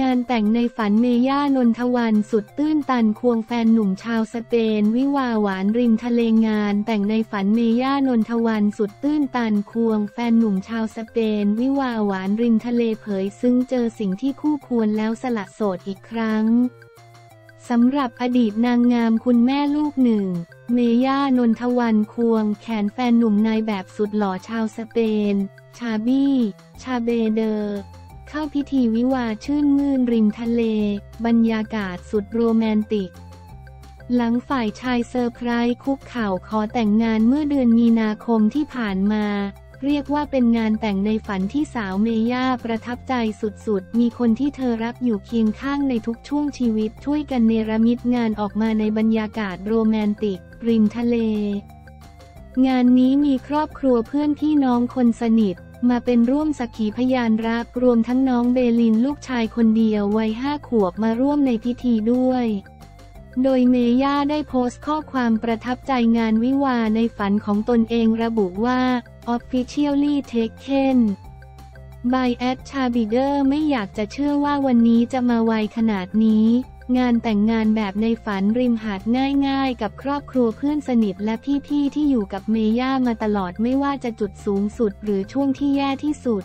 งานแต่งในฝันเมย่านนทวันสุดตื้นตันควงแฟนหนุ่มชาวสเปน วิวาหวานริมทะเลงาน แต่งในฝันเมย่านนทวันสุดตื้นตันควงแฟนหนุ่มชาวสเปน วิวาหวานริมทะเลเผย ซึ่งเจอสิ่งที่คู่ควรแล้วสละโสดอีกครั้ง สำหรับอดีตนางงามคุณแม่ลูกหนึ่ง เมย่านนทวันควงแขนแฟนหนุ่มนายแบบสุดหล่อชาวสเปน ชาบี้ ชาเบเดอร์ เข้าพิธีวิวาห์ชื่นมื่นริมทะเล บรรยากาศสุดโรแมนติก หลังฝ่ายชายเซอร์ไพรส์คุกเข่าขอแต่งงานเมื่อเดือนมีนาคมที่ผ่านมา เรียกว่าเป็นงานแต่งในฝันที่สาวเมญ่าประทับใจสุดๆ มีคนที่เธอรักอยู่เคียงข้างในทุกช่วงชีวิต ช่วยกันเนรมิตงานออกมาในบรรยากาศโรแมนติก ริมทะเล งานนี้มีครอบครัวเพื่อนพี่น้องคนสนิท มาเป็นร่วมสักขีพยานรัก รวมทั้งน้องเบลินลูกชายคนเดียววัยห้าขวบมาร่วมในพิธีด้วยโดยเมย่าได้โพสต์ข้อความประทับใจงานวิวาในฝันของตนเองระบุว่า Officially Taken by Ed Chabider ไม่อยากจะเชื่อว่าวันนี้จะมาไวขนาดนี้ งานแต่งงานแบบในฝันริมหาดง่ายๆ กับครอบครัวเพื่อนสนิทและพี่ๆที่อยู่กับเมย่ามาตลอดไม่ว่าจะจุดสูงสุดหรือช่วงที่แย่ที่สุด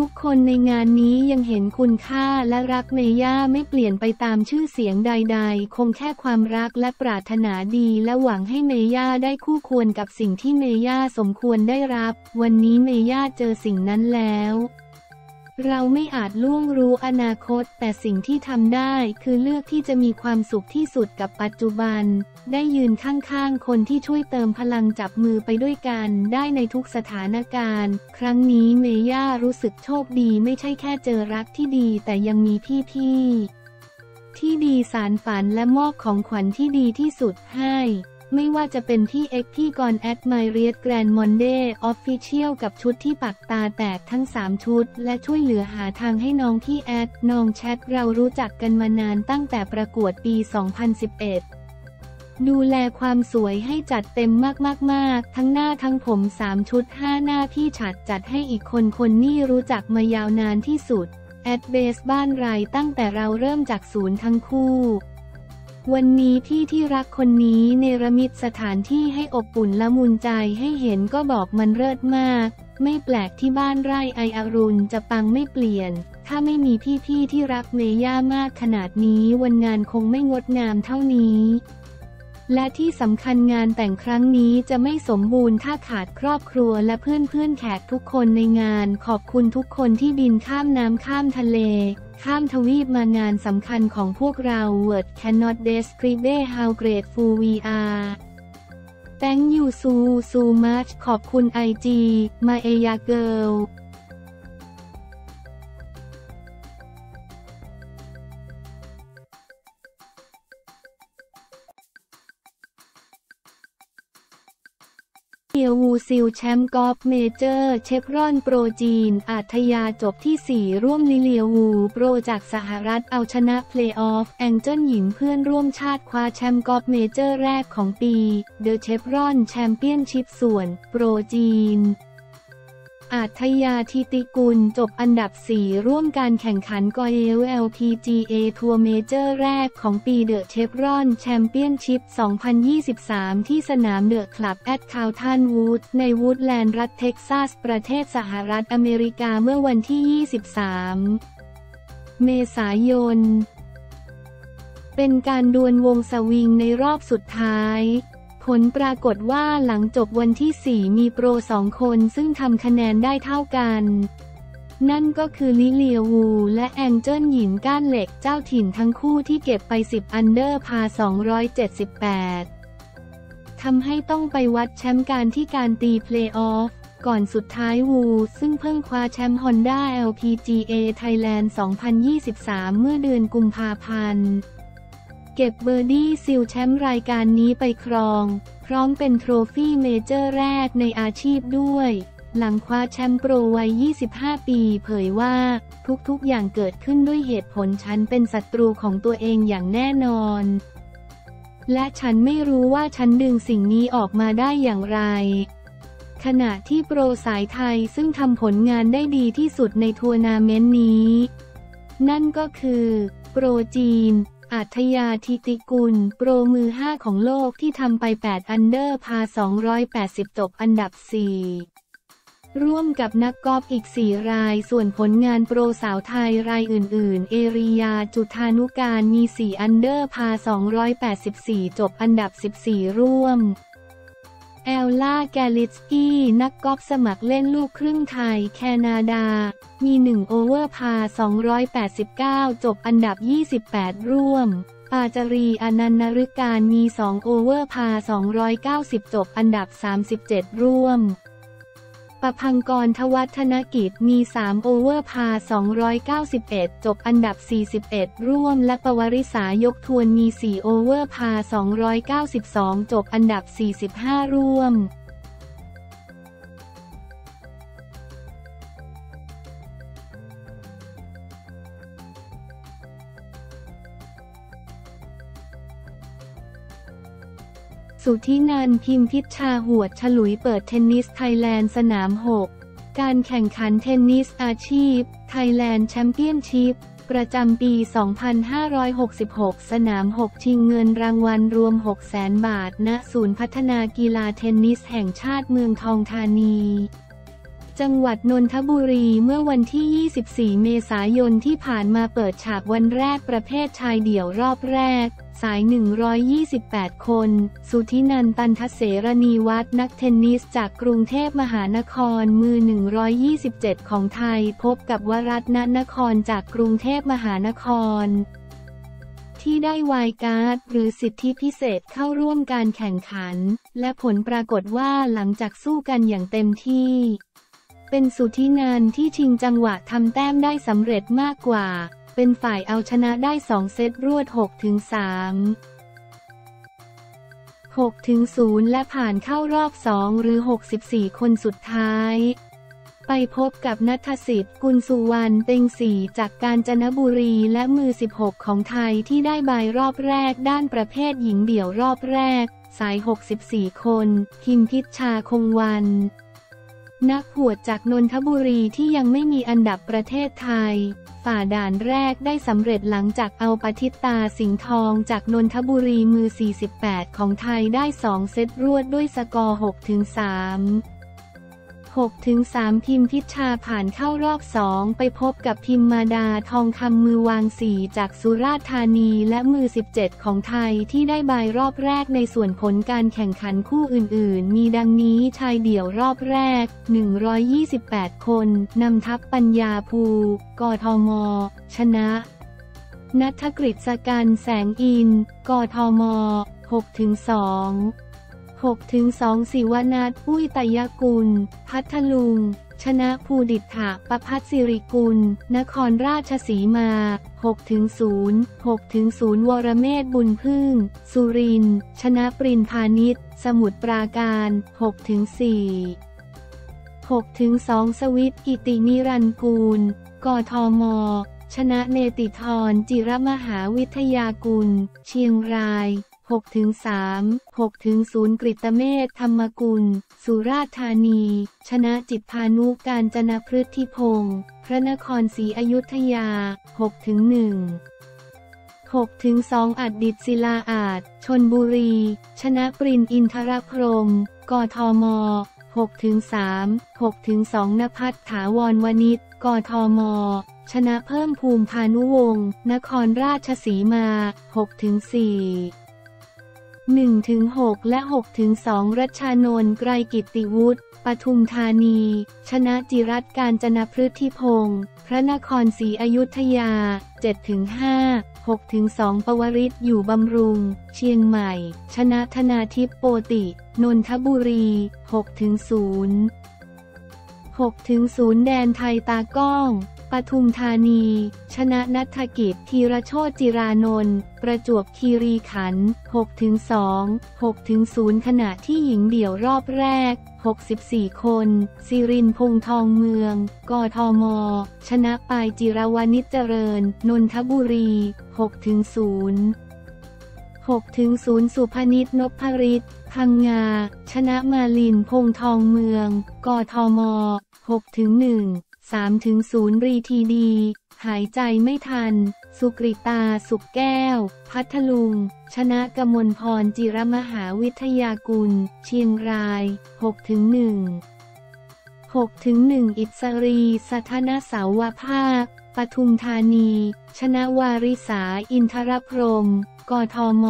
ทุกคนในงานนี้ยังเห็นคุณค่าและรักเมย่าไม่เปลี่ยนไปตามชื่อเสียงใดๆ คงแค่ความรักและปรารถนาดีและหวังให้เมย่าได้คู่ควรกับสิ่งที่เมย่าสมควรได้รับ วันนี้เมย่าเจอสิ่งนั้นแล้ว เราไม่อาจล่วงรู้อนาคต แต่สิ่งที่ทำได้คือเลือกที่จะมีความสุขที่สุดกับปัจจุบัน ได้ยืนข้างๆ คนที่ช่วยเติมพลังจับมือไปด้วยกันได้ในทุกสถานการณ์ ครั้งนี้เมญ่ารู้สึกโชคดีไม่ใช่แค่เจอรักที่ดีแต่ยังมีพี่ๆที่ดีสานฝันและมอบของขวัญที่ดีที่สุดให้ ไม่ว่าจะเป็นพี่เอ็กพี่กรแอดไมเรียสแกรนมอนเดย์ Official กับชุดที่ปังตาแตกทั้ง 3 ชุด และช่วยเหลือหาทางให้น้องพี่แอดน้องแชทเรารู้จักกันมานานตั้งแต่ประกวดปี 2011ดูแลความสวยให้จัดเต็มมากๆทั้งหน้าทั้งผม 3 ชุด 5 หน้าพี่ฉัดจัดให้อีกคนคนนี่รู้จักมายาวนานที่สุด แอดเบสบ้านไรตั้งแต่เราเริ่มจากศูนย์ทั้งคู่ วันนี้พี่ที่รักคนนี้เนรมิตสถานที่ให้อบอุ่นละมุนใจให้เห็นก็บอกมันเลิศมาก ไม่แปลกที่บ้านไร่ไออรุณจะปังไม่เปลี่ยน ถ้าไม่มีพี่ๆที่รักเมย่ามากขนาดนี้วันงานคงไม่งดงามเท่านี้และที่สำคัญงานแต่งครั้งนี้จะไม่สมบูรณ์ถ้าขาดครอบครัวและเพื่อนๆแขกทุกคนในงาน ขอบคุณทุกคนที่บินข้ามน้ำข้ามทะเล ข้ามทวีปมางานสำคัญของพวกเรา Word cannot describe how grateful we are Thank you so so much ขอบคุณ IG My Aya Girl เลียวูซิวแชมป์กอล์ฟเมเจอร์เชฟรอนโปรจีน อาฒยาจบที่ 4 ร่วมลิเลียวูโปรจากสหรัฐเอาชนะเพลย์ออฟแองเจิลหยินเพื่อนร่วมชาติคว้าแชมป์กอล์ฟเมเจอร์แรกของปี The Chevron Championship ส่วน โปรจีน อาฒยาฐิติกุลจบอันดับ 4 ร่วมการแข่งขันกอเอล LPGA ทัวร์เมเจอร์แรกของปี The Chevron Championship 2023 ที่สนาม The Club at Carlton Woods ในวูดแลนด์รัฐเท็กซัส ประเทศสหรัฐอเมริกาเมื่อวันที่ 23 เมษายน เป็นการดวลวงสวิงในรอบสุดท้าย ผลปรากฏว่าหลังจบวันที่ 4 มีโปรสองคนซึ่งทำคะแนนได้เท่ากัน นั่นก็คือลิเลียวูและแองเจิลหยินก้านเหล็กเจ้าถิ่นทั้งคู่ที่เก็บไป 10 อันเดอร์พาร์ 278 ทำให้ต้องไปวัดแชมป์กันที่การตีเพลย์ออฟก่อนสุดท้ายวู ซึ่งเพิ่งคว้าแชมป์ Honda LPGA Thailand 2023 เมื่อเดือนกุมภาพันธ์ เก็บเบอร์ดี้ซิวแชมป์รายการนี้ไปครอง พร้อมเป็น trophy เมเจอร์แรกในอาชีพด้วย หลังคว้าแชมป์โปรวัย 25 ปี เผยว่า ทุกๆ อย่างเกิดขึ้นด้วยเหตุผลฉันเป็นศัตรูของตัวเองอย่างแน่นอน และฉันไม่รู้ว่าฉันดึงสิ่งนี้ออกมาได้อย่างไรขณะที่โปรสาวไทยซึ่งทำผลงานได้ดีที่สุดในทัวร์นาเมนต์นี้ นั่นก็คือ โปรจีน อาฒยาฐิติกุล โปรมือ 5 ของโลกที่ทำไป 8 อันเดอร์พาร์ 280จบอันดับ 4 ร่วมกับนักกอล์ฟอีก 4 ราย ส่วนผลงานโปรสาวไทยรายอื่น ๆ เอริยาจุธานุการมี 4 อันเดอร์พาร์ 284 จบอันดับ 14 ร่วม แอลล่าแกลิสกี้ นักกอล์ฟสมัครเล่นลูกครึ่งไทย แคนาดา มี 1 โอเวอร์พาร์ 289 จบอันดับ 28 ร่วม ปาจรีย์อนันต์นฤการมี 2 โอเวอร์พาร์ 290 จบอันดับ 37 ร่วม ปภังกรธวัชธนกิจมี 3 โอเวอร์พาร์ 291 จบอันดับ 41 ร่วมและปวริศายกทวนมี 4 โอเวอร์พาร์ 292 จบอันดับ 45 ร่วม สุธินันพิมพิชชาหวด ฉลุยเปิดเทนนิสไทยแลนด์สนาม 6 การแข่งขันเทนนิสอาชีพ ไทยแลนด์แชมเปี้ยนชิพประจำปี 2566 สนาม 6 ชิงเงินรางวัลรวม 600,000 บาท ณ ศูนย์พัฒนากีฬาเทนนิสแห่งชาติเมืองทองธานี จังหวัดนนทบุรีเมื่อวันที่ 24 เมษายนที่ผ่านมาเปิดฉากวันแรกประเภทชายเดี่ยวรอบแรก สาย 128 คน สุธินันตันทเสรณีวัฒน์นักเทนนิสจากกรุงเทพมหานครมือ 127 ของไทยพบกับวรัตนนครจากกรุงเทพมหานคร ที่ได้วายการ์ดหรือสิทธิพิเศษเข้าร่วมการแข่งขัน และผลปรากฏว่าหลังจากสู้กันอย่างเต็มที่ เป็นสุธินันท์ที่ชิงจังหวะทำแต้มได้สำเร็จมากกว่า เป็นฝ่ายเอาชนะได้ 2 เซตรวด 6 ถึง 3 6 ถึง 0 และผ่านเข้ารอบ 2 หรือ 64 คนสุดท้าย ไปพบกับนัทสิทธิ์กุลสุวรรณเต็งสีจากกาญจนบุรีและมือ 16 ของไทยที่ได้ใบรอบแรกด้านประเภทหญิงเดี่ยวรอบแรก สาย 64 คนพิมพิชชาคงวัน นักบวชจากนนทบุรีที่ยังไม่มีอันดับประเทศไทย ฝ่าด่านแรกได้สำเร็จหลังจากเอาปทิตตาสิงห์ทองจากนนทบุรีมือ 48 ของไทยได้ 2 เซตรวดด้วยสกอร์ 6-3 6ถึง3ทีมพิชชาผ่านเข้ารอบ 2 ไปพบกับทีมมาดาทองคำมือวางสีจากสุราษฎร์ธานีและมือ 17 ของไทยที่ได้บายรอบแรกในส่วนผลการแข่งขันคู่อื่นๆ มีดังนี้ชายเดี่ยวรอบแรก 128 คนนำทัพปัญญาภูกทม ชนะนัทกฤษการแสงอิน กทม 6-2 6-2สิวนาถอุ้ยตยกุล พัทลุง ชนะภูดิษฐะประพัฒสิริกุล นครราชสีมา 6-0 6-0 วรเมศบุญพึ่ง สุริน ชนะปรินพาณิชสมุทปราการ 6-4 6-2 สวิตกิตินิรันกูล กทม ชนะเนติธรจิรมหาวิทยากุล เชียงราย 6ถึง3 6ถึง0กริตเมธธรรมกุล สุราษฎร์ธานี ชนะจิตพานุการจนพฤทธิพงศ์พระนครศรีอยุธยา6ถึง1 6ถึง2อัดดิตศิลาอาจ ชนบุรี ชนะปรินอินทรพรม กทม6ถึง3 6ถึง2นภัทรถาวรวณิชกทม ชนะเพิ่มภูมิพานุวงศ์นครราชสีมา6ถึง4 1-6 และ 6-2 รัชานนท์ไกรกิติวุฒิปทุมธานี ชนะจิรัตการจนพฤทธิพงศ์พระนครศรีอยุธยา 7-5 6-2 ปวริศอยู่บำรุง เชียงใหม่ ชนะธนาทิพโปติ นนทบุรี 6-0 6-0 แดนไทยตาก้อง ปทุมธานี ชนะนัฐกิจ ธีรโชติจิรานนท์ประจวบคีรีขันธ์6-2 6-0 ขณะที่หญิงเดี่ยวรอบแรก 64 คนซิรินพงทองเมือง กทม ชนะปายจิรวานิจเจริญ นนทบุรี 6-0 6-0 สุพนิษนพริตพังงา ชนะมาลินพงทองเมือง กทม 6-1 3-0 รีทีดี หายใจไม่ทัน สุกริตาสุกแก้ว พัทลุง ชนะกมลพรจิรมหาวิทยากุล เชียงราย 6-1 6-1 อิสรีสัทนาสาวภาค ปทุมธานี ชนะวาริสาอินทรพรม กทม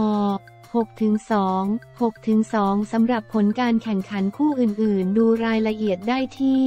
6-2 6-2 สำหรับผลการแข่งขันคู่อื่นๆ ดูรายละเอียดได้ที่